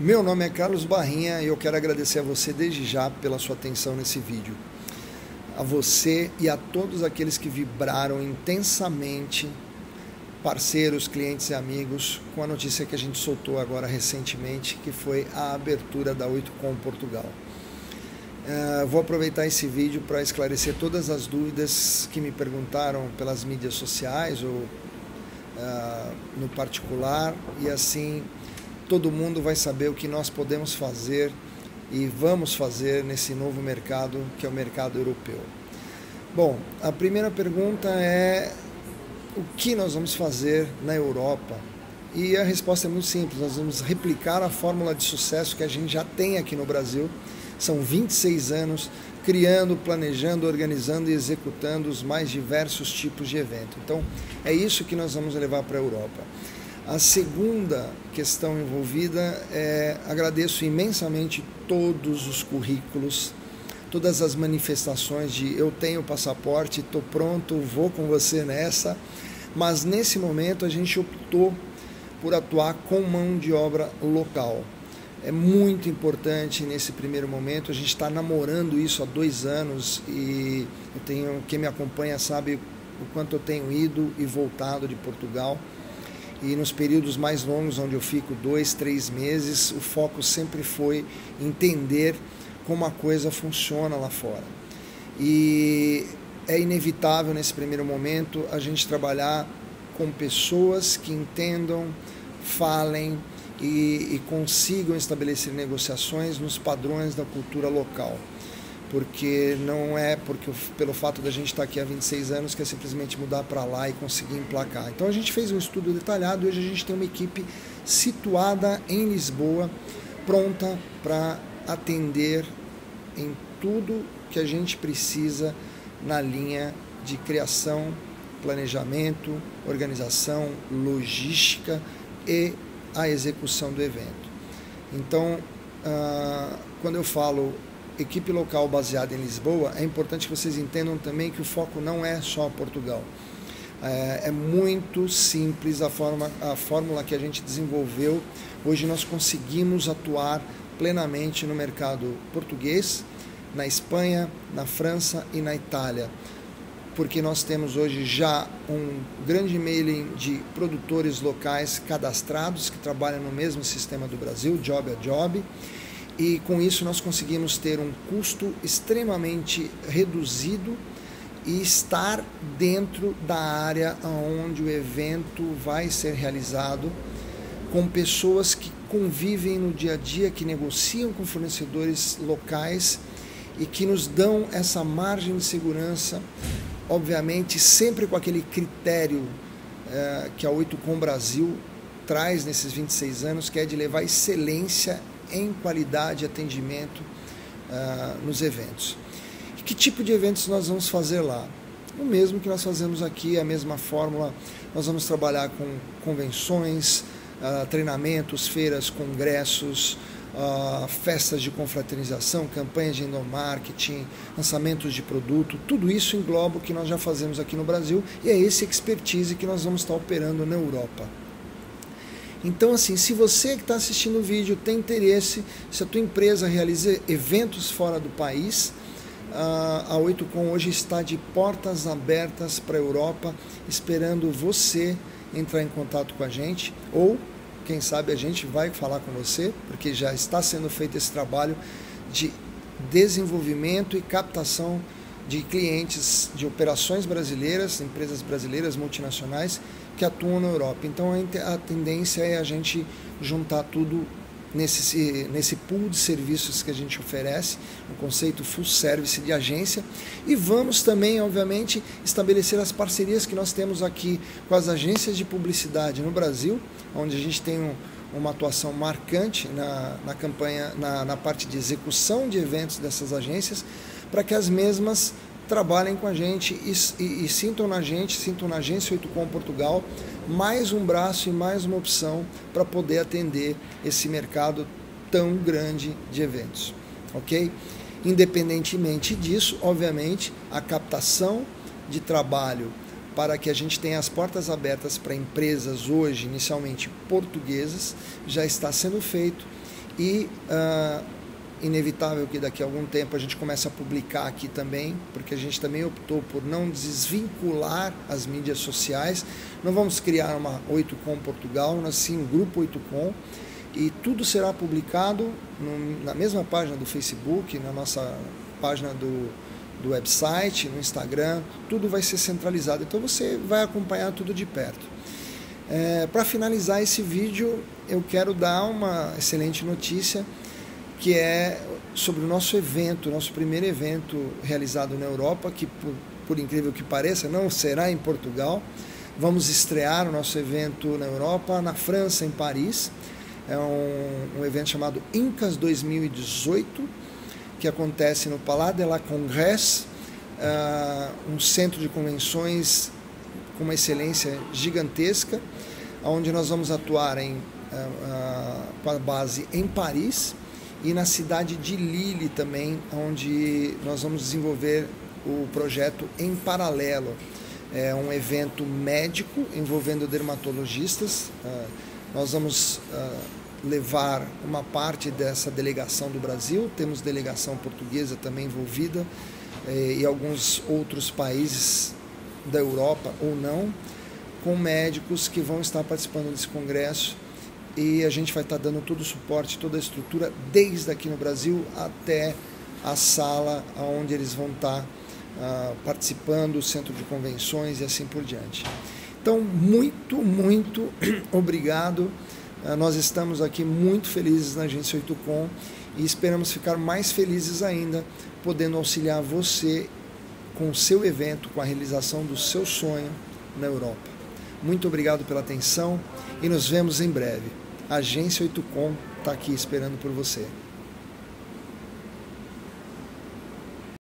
Meu nome é Carlos Barrinha e eu quero agradecer a você desde já pela sua atenção nesse vídeo. A você e a todos aqueles que vibraram intensamente, parceiros, clientes e amigos, com a notícia que a gente soltou agora recentemente, que foi a abertura da 8Com Portugal. Uh, vou aproveitar esse vídeo para esclarecer todas as dúvidas que me perguntaram pelas mídias sociais ou uh, no particular e assim todo mundo vai saber o que nós podemos fazer e vamos fazer nesse novo mercado que é o mercado europeu. Bom, a primeira pergunta é o que nós vamos fazer na Europa? E a resposta é muito simples: nós vamos replicar a fórmula de sucesso que a gente já tem aqui no Brasil são 26 anos criando, planejando, organizando e executando os mais diversos tipos de evento. Então, é isso que nós vamos levar para a Europa. A segunda questão envolvida é agradeço imensamente todos os currículos, todas as manifestações de eu tenho passaporte, estou pronto, vou com você nessa. Mas nesse momento a gente optou por atuar com mão de obra local é muito importante nesse primeiro momento. A gente está namorando isso há dois anos e eu tenho quem me acompanha sabe o quanto eu tenho ido e voltado de Portugal. E nos períodos mais longos, onde eu fico dois, três meses, o foco sempre foi entender como a coisa funciona lá fora. E é inevitável nesse primeiro momento a gente trabalhar com pessoas que entendam, falem, e, e consigam estabelecer negociações nos padrões da cultura local porque não é porque pelo fato da gente estar aqui há 26 anos que é simplesmente mudar para lá e conseguir emplacar. Então a gente fez um estudo detalhado hoje a gente tem uma equipe situada em Lisboa, pronta para atender em tudo que a gente precisa na linha de criação, planejamento, organização, logística e a execução do evento. Então, uh, quando eu falo equipe local baseada em Lisboa, é importante que vocês entendam também que o foco não é só Portugal. É, é muito simples a, forma, a fórmula que a gente desenvolveu. Hoje nós conseguimos atuar plenamente no mercado português, na Espanha, na França e na Itália porque nós temos hoje já um grande mailing de produtores locais cadastrados que trabalham no mesmo sistema do Brasil, job a job, e com isso nós conseguimos ter um custo extremamente reduzido e estar dentro da área onde o evento vai ser realizado com pessoas que convivem no dia a dia, que negociam com fornecedores locais e que nos dão essa margem de segurança obviamente sempre com aquele critério é, que a 8 Com Brasil traz nesses 26 anos, que é de levar excelência em qualidade atendimento uh, nos eventos. E que tipo de eventos nós vamos fazer lá? O mesmo que nós fazemos aqui, a mesma fórmula. Nós vamos trabalhar com convenções, uh, treinamentos, feiras, congressos, uh, festas de confraternização, campanhas de endomarketing, lançamentos de produto, tudo isso engloba o que nós já fazemos aqui no Brasil e é esse expertise que nós vamos estar operando na Europa. Então, assim, se você que está assistindo o vídeo tem interesse, se a tua empresa realiza eventos fora do país, ah, a 8Com hoje está de portas abertas para a Europa, esperando você entrar em contato com a gente ou quem sabe a gente vai falar com você, porque já está sendo feito esse trabalho de desenvolvimento e captação de clientes de operações brasileiras, empresas brasileiras multinacionais que atuam na Europa. Então a tendência é a gente juntar tudo nesse, nesse pool de serviços que a gente oferece, um conceito full service de agência. E vamos também, obviamente, estabelecer as parcerias que nós temos aqui com as agências de publicidade no Brasil, onde a gente tem um, uma atuação marcante na, na campanha, na, na parte de execução de eventos dessas agências, para que as mesmas trabalhem com a gente e, e, e, sintam na gente, sintam na Agência 8Com Portugal, mais um braço e mais uma opção para poder atender esse mercado tão grande de eventos, ok? Independentemente disso, obviamente, a captação de trabalho para que a gente tenha as portas abertas para empresas hoje, inicialmente portuguesas, já está sendo feito E uh, inevitável que daqui a algum tempo a gente comece a publicar aqui também, porque a gente também optou por não desvincular as mídias sociais. Não vamos criar uma 8com Portugal, mas sim um grupo 8com e tudo será publicado no, na mesma página do Facebook, na nossa página do, do website, no Instagram, tudo vai ser centralizado. Então você vai acompanhar tudo de perto. É, Para finalizar esse vídeo, eu quero dar uma excelente notícia que é sobre o nosso evento, nosso primeiro evento realizado na Europa, que por, por incrível que pareça não será em Portugal. Vamos estrear o nosso evento na Europa, na França, em Paris. É um, um evento chamado Incas 2018, que acontece no Palais de la Congrès, uh, um centro de convenções com uma excelência gigantesca, onde nós vamos atuar em, uh, uh, com a base em Paris e na cidade de Lille também, onde nós vamos desenvolver o projeto em paralelo. É um evento médico envolvendo dermatologistas. Uh, nós vamos uh, levar uma parte dessa delegação do Brasil, temos delegação portuguesa também envolvida eh, e alguns outros países da Europa ou não, com médicos que vão estar participando desse congresso e a gente vai estar dando todo o suporte, toda a estrutura, desde aqui no Brasil até a sala onde eles vão estar uh, participando, o centro de convenções e assim por diante. Então, muito, muito obrigado. Uh, nós estamos aqui muito felizes na Agência 8Com e esperamos ficar mais felizes ainda, podendo auxiliar você com o seu evento, com a realização do seu sonho na Europa. Muito obrigado pela atenção e nos vemos em breve. Agência 8Com está aqui esperando por você.